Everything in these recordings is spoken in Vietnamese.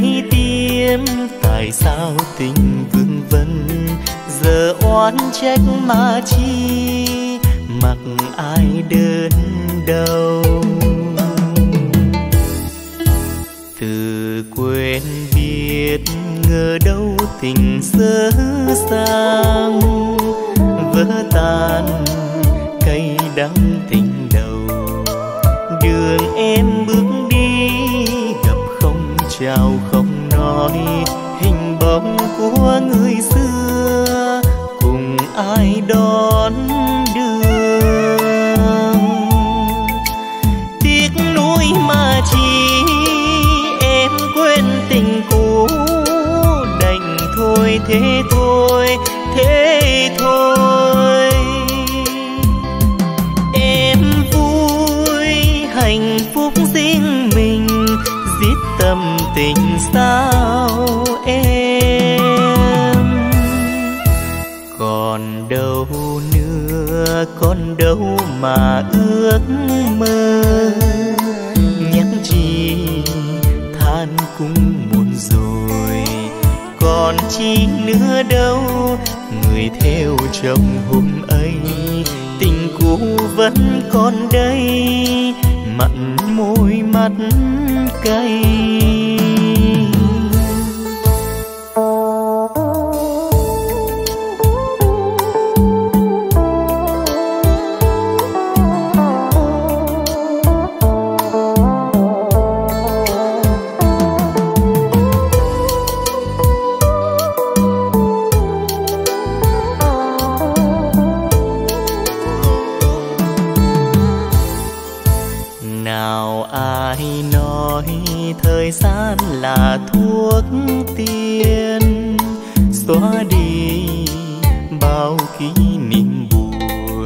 đây tim tại sao tình vương vấn? Giờ oán trách mà chi? Mặc ai đơn đâu từ quên biết ngờ đâu tình sơ sang. Vỡ tan cây đắng tình đầu. Đường em bước đi, gặp không chào không hình bóng của người xưa cùng ai đón mà ước mơ. Nhắc chi, than cũng muộn rồi. Còn chi nữa đâu, người theo chồng hôm ấy. Tình cũ vẫn còn đây, mặn môi mắt cay. Nào ai nói thời gian là thuốc tiên? Xóa đi bao kỷ niệm buồn,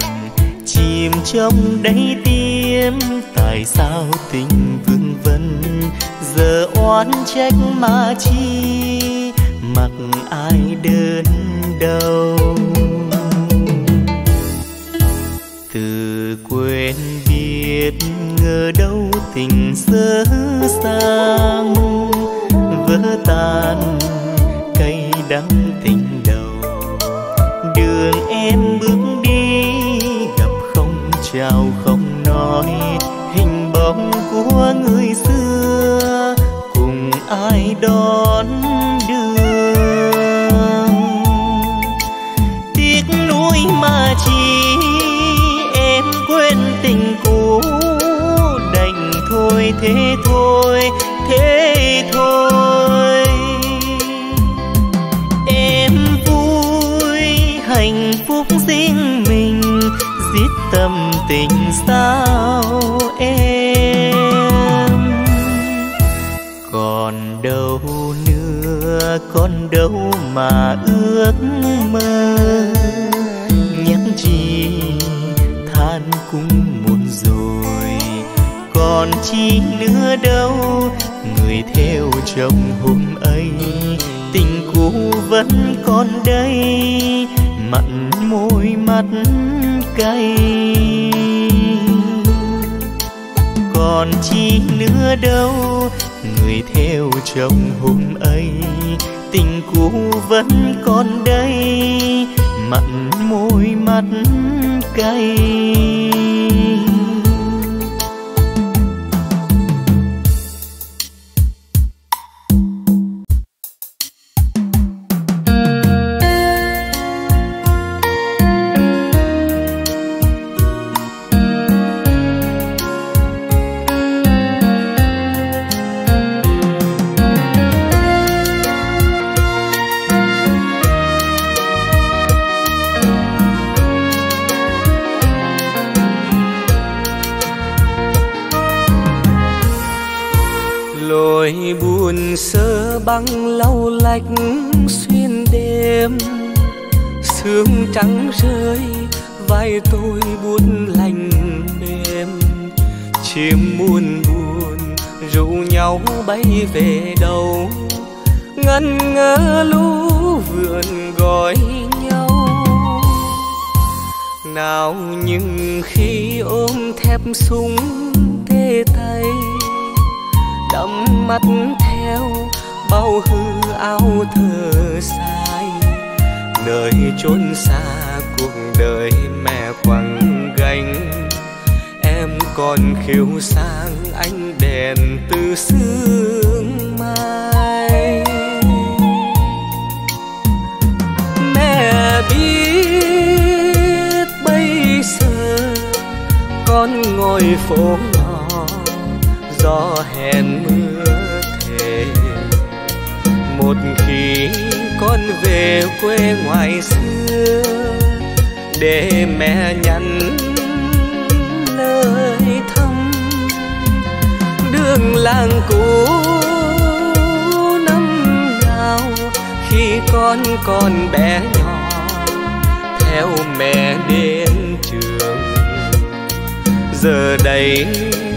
chìm trong đáy tim. Tại sao tình vương vấn, giờ oán trách mà chi? Mặc ai đơn đâu từ quên biết ngờ đâu tình sơ sang. Vỡ tan cây đắng tình đầu. Đường em bước đi, gặp không chào, không nói. Hình bóng của người xưa, cùng ai đón thế thôi thế thôi. Em vui, hạnh phúc riêng mình, giết tâm tình sao em? Còn đâu nữa, còn đâu mà ước mơ. Nhắn chi than cũng còn chi nữa đâu. Người theo chồng hôm ấy, tình cũ vẫn còn đây. Mặn môi mắt cay. Còn chi nữa đâu. Người theo chồng hôm ấy, tình cũ vẫn còn đây. Mặn môi mắt cay. Lau lách xuyên đêm. Sương trắng rơi, vai tôi buồn lạnh mềm. Chim muôn buồn rủ nhau bay về đâu ngân ngơ lũ vườn gọi nhau. Nào nhưng khi ôm thép súng tê tay, đắm mắt theo bao hư áo thơ sai, nơi chốn xa cuộc đời mẹ quăng gánh. Em còn khiêu sang ánh đèn từ sương mai. Mẹ biết bây giờ con ngồi phố nhỏ gió hèn mưa một khi con về quê ngoài xưa, để mẹ nhắn lời thăm. Đường làng cũ năm nào, khi con còn bé nhỏ, theo mẹ đến trường. Giờ đây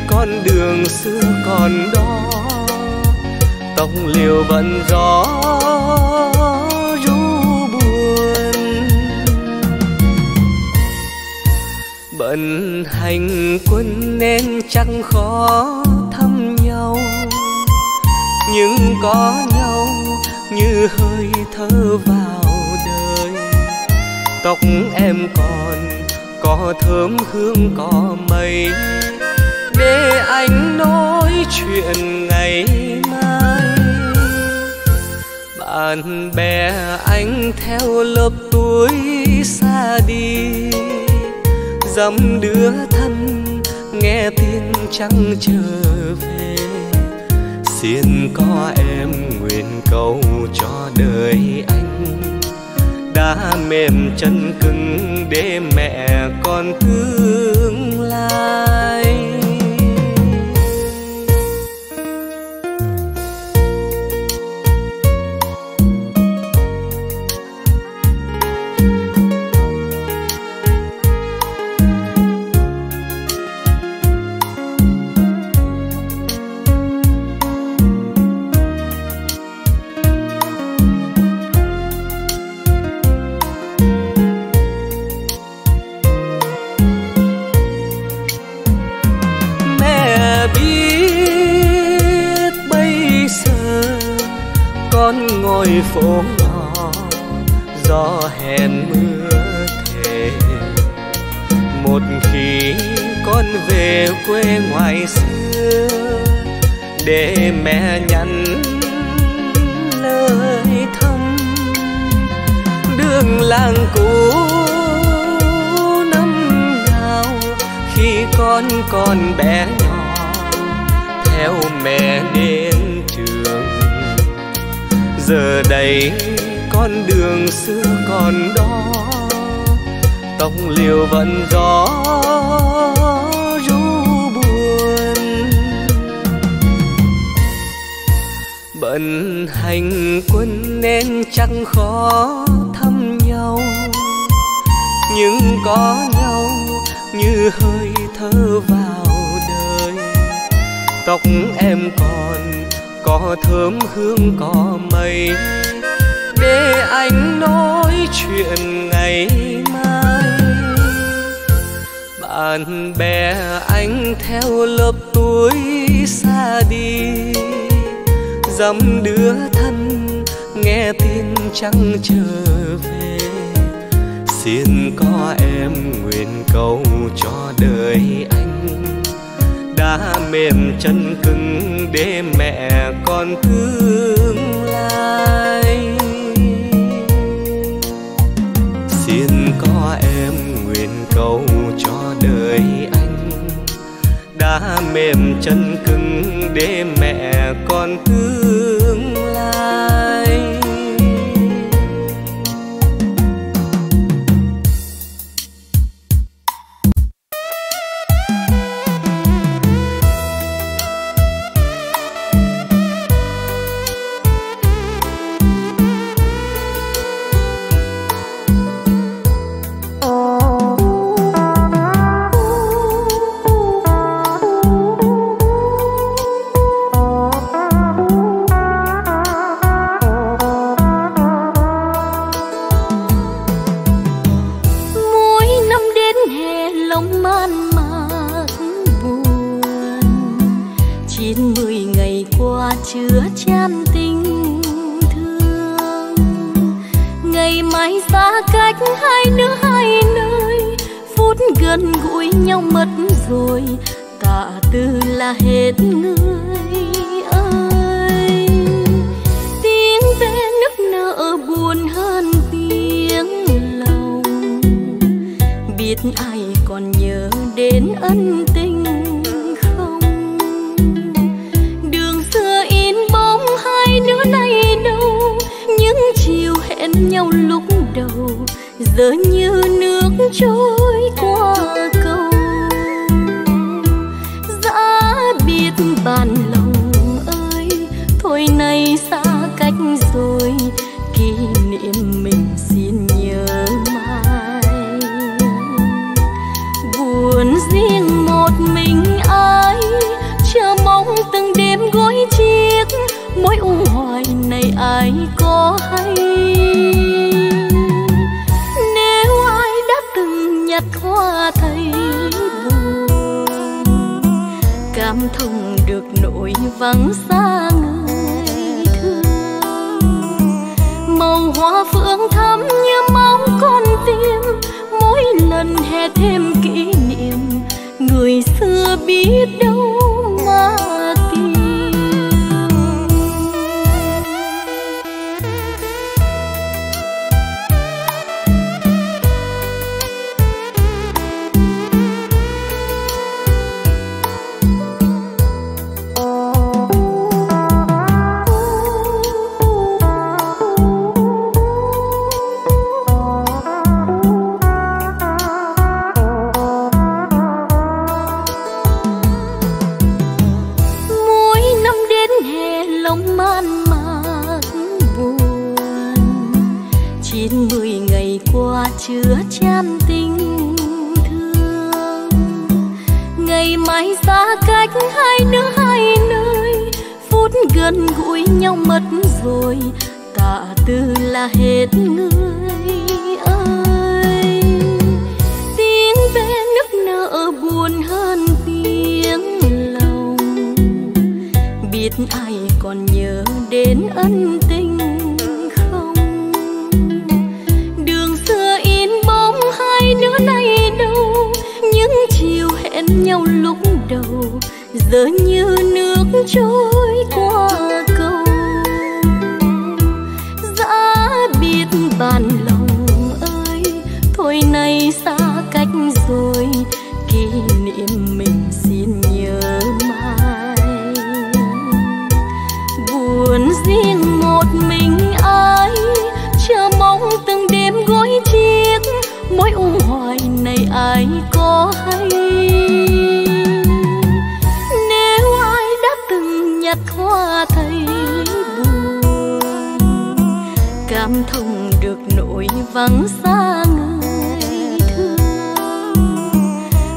con đường xưa còn đó tóc liều vẫn gió ru buồn. Bận hành quân nên chẳng khó thăm nhau. Nhưng có nhau như hơi thở vào đời. Tóc em còn có thơm hương có mây. Để anh nói chuyện bạn bè anh theo lớp tuổi xa đi. Dăm đứa thân nghe tin chẳng trở về. Xin có em nguyện cầu cho đời anh. Đã mềm chân cứng để mẹ con tương lai. Hương làng cũ năm nào khi con còn bé nhỏ, theo mẹ đến trường. Giờ đây con đường xưa còn đó, tóc liều vẫn gió, ru buồn. Bận hành quân nên chẳng khó có nhau như hơi thở vào đời. Tóc em còn có thơm hương có mây. Để anh nói chuyện ngày mai. Bạn bè anh theo lớp tuổi xa đi. Dăm đứa thân nghe tin chẳng trở về xin có em nguyện cầu cho đời anh. Đã mềm chân cứng để mẹ con tương lai. Ai còn nhớ đến ân tình không? Đường xưa in bóng hai đứa này đâu? Những chiều hẹn nhau lúc đầu, giờ như nước trôi thông được nỗi vắng xa người thương màu hoa phượng thắm như máu con tim, mỗi lần hè thêm kỷ niệm, người xưa biết đâu mất rồi, tạ từ là hết người ơi. Tiếng bé nức nở buồn hơn tiếng lòng. Biết ai còn nhớ đến ân tình không? Đường xưa in bóng hai đứa này đâu? Những chiều hẹn nhau lúc đầu, giờ như nước trôi qua. Cảm thông được nỗi vắng xa người thương.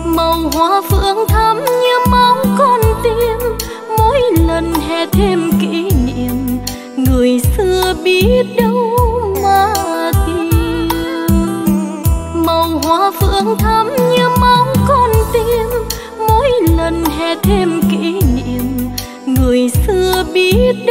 Màu hoa phượng thắm như máu con tim, mỗi lần hè thêm kỷ niệm, người xưa biết đâu mà tìm màu hoa phượng thắm như máu con tim, mỗi lần hè thêm kỷ niệm, người xưa biết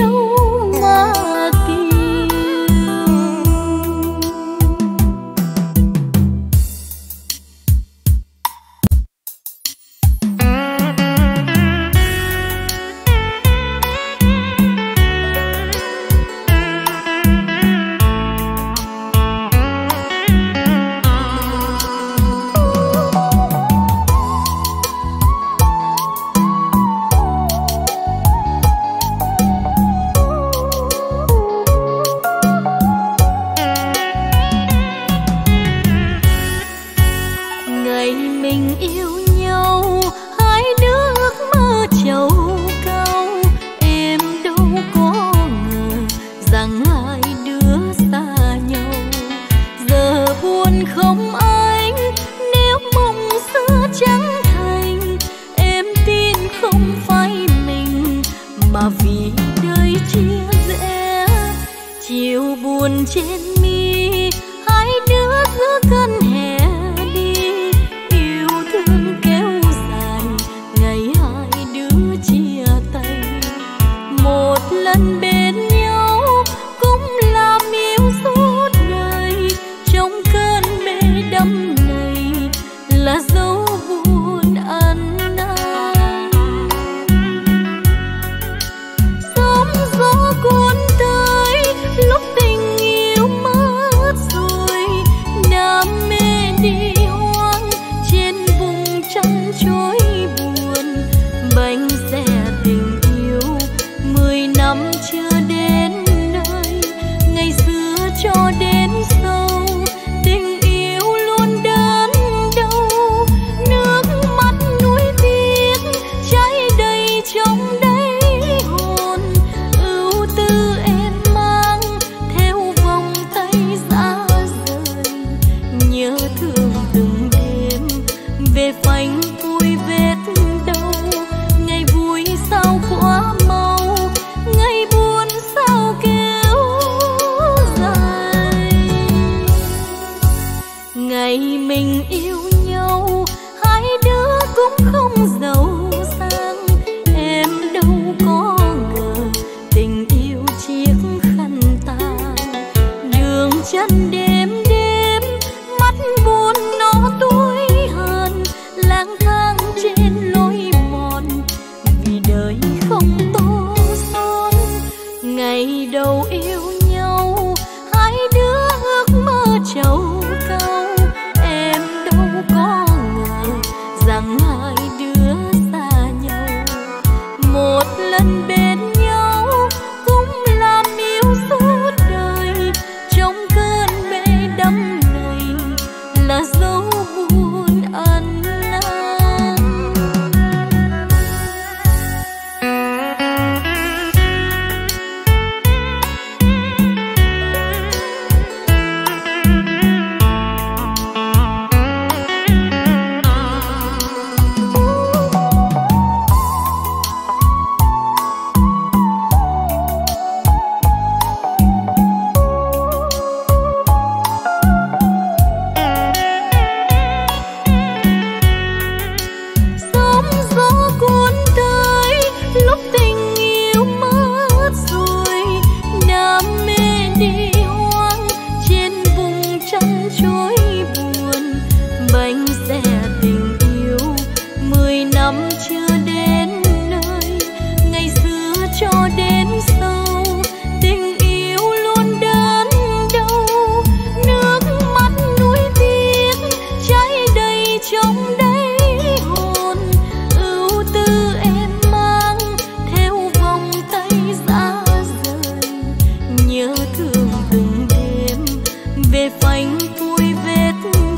về phanh vui vết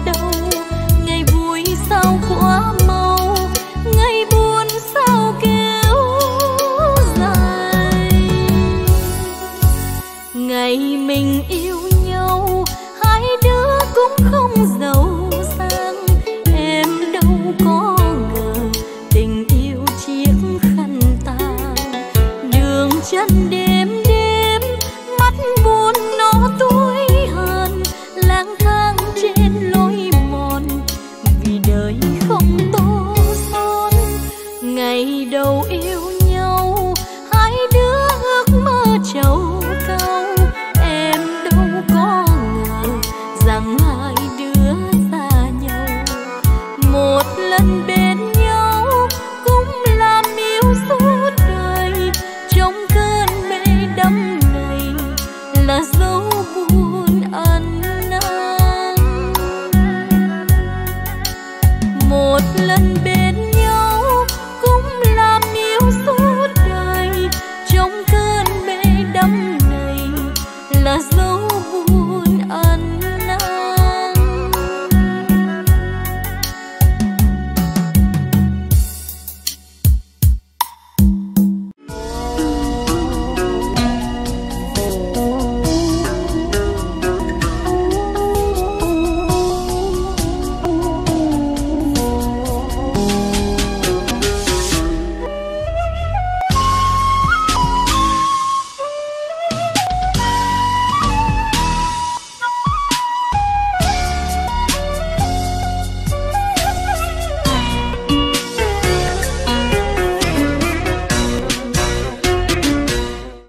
đau. Ngày vui sao quá mau, ngày buồn sao kéo dài. Ngày mình